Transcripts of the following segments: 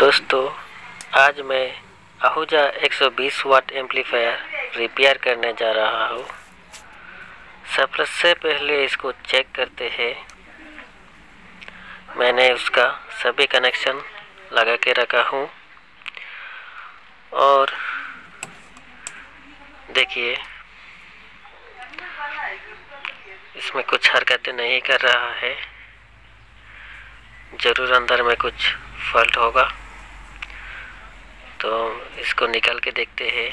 दोस्तों, आज मैं आहूजा 120 वाट एम्पलीफायर रिपेयर करने जा रहा हूँ। सबसे पहले इसको चेक करते हैं। मैंने उसका सभी कनेक्शन लगा के रखा हूँ। और देखिए, इसमें कुछ हरकतें नहीं कर रहा है। ज़रूर अंदर में कुछ फॉल्ट होगा। तो इसको निकाल के देखते हैं।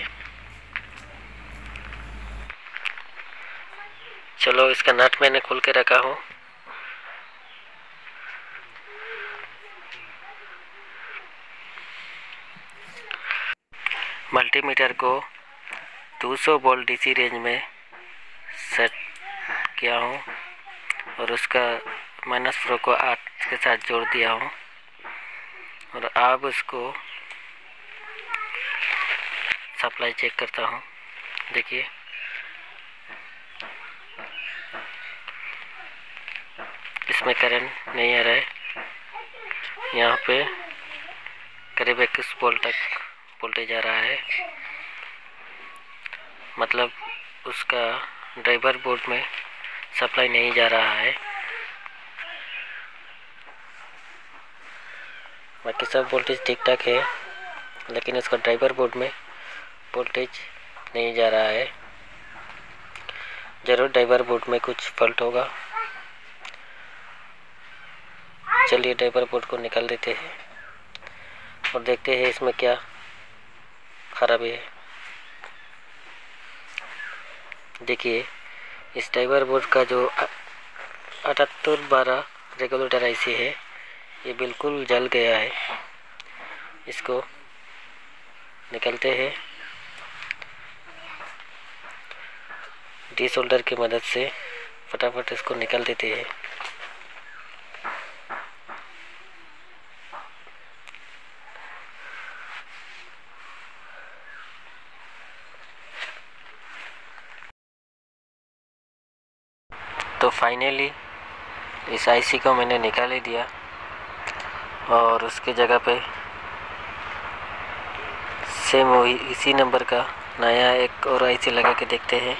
चलो, इसका नट मैंने खोल के रखा हूँ। मल्टीमीटर को 200 वोल्ट डीसी रेंज में सेट किया हूँ और उसका माइनस प्रो को आठ के साथ जोड़ दिया हूँ। और अब उसको सप्लाई चेक करता हूँ। देखिए। इसमें करंट नहीं आ रहा है। यहाँ पे करीब इक्कीस वोल्ट तक वोल्टेज आ रहा है। मतलब उसका ड्राइवर बोर्ड में सप्लाई नहीं जा रहा है। बाकी सब वोल्टेज ठीक ठाक है, लेकिन इसका ड्राइवर बोर्ड में वोल्टेज नहीं जा रहा है। ज़रूर ड्राइवर बोर्ड में कुछ फॉल्ट होगा। चलिए ड्राइवर बोर्ड को निकाल देते हैं और देखते हैं इसमें क्या खराबी है। देखिए, इस ड्राइवर बोर्ड का जो अठहत्तर बारह रेगुलेटर आईसी है, ये बिल्कुल जल गया है। इसको निकलते हैं। डी सोल्डर की मदद से फटाफट इसको निकाल देते हैं। तो फाइनली इस आईसी को मैंने निकाल ही दिया और उसके जगह पे सेम वही इसी नंबर का नया एक और आईसी लगा के देखते हैं।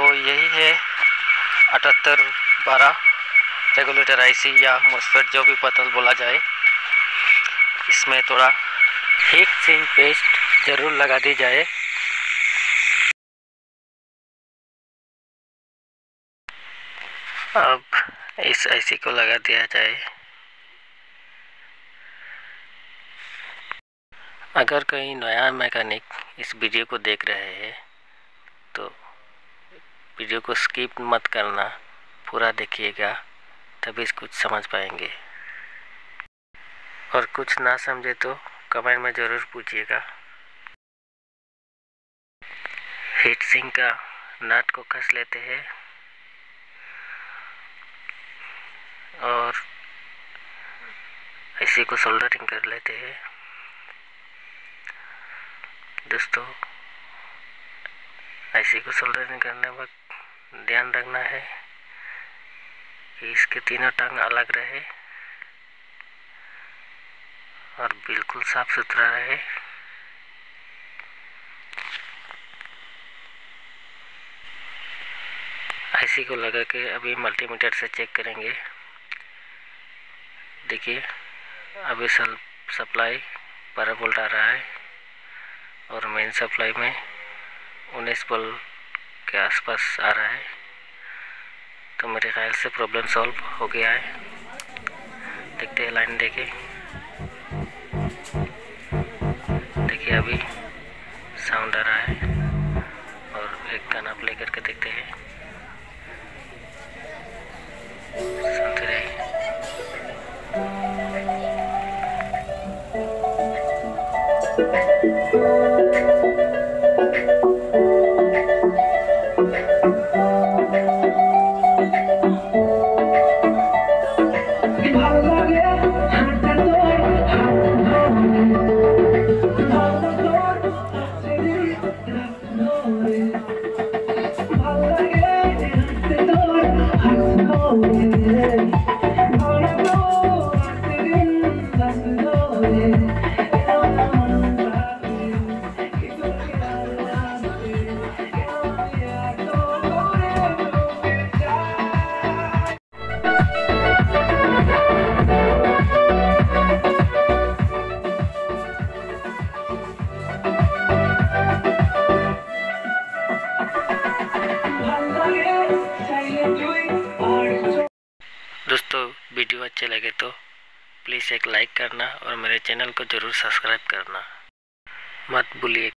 तो यही है अठहत्तर बारह रेगुलेटर आईसी या मोसफेट जो भी पतल बोला जाए। इसमें थोड़ा हीट सिंग पेस्ट ज़रूर लगा दी जाए। अब इस आईसी को लगा दिया जाए। अगर कहीं नया मैकेनिक इस वीडियो को देख रहे हैं तो वीडियो को स्किप मत करना, पूरा देखिएगा, तभी कुछ समझ पाएँगे। और कुछ ना समझे तो कमेंट में ज़रूर पूछिएगा। हीट सिंक का नट को कस लेते हैं। और इसी को सोल्डरिंग कर लेते हैं। दोस्तों ऐसी को सोल्डरिंग करने वक्त ध्यान रखना है। कि इसके तीनों टांग अलग रहे और बिल्कुल साफ़ सुथरा रहे। आईसी को लगा के अभी मल्टीमीटर से चेक करेंगे। देखिए, अभी सल सप्लाई बारह वोल्ट आ रहा है और मेन सप्लाई में उन्नीस वोल्ट के आसपास आ रहा है तो मेरे ख्याल से प्रॉब्लम सॉल्व हो गया है। देखते हैं लाइन देखे। दोस्तों वीडियो अच्छे लगे तो प्लीज़ एक लाइक करना और मेरे चैनल को ज़रूर सब्सक्राइब करना। मत भूलिए।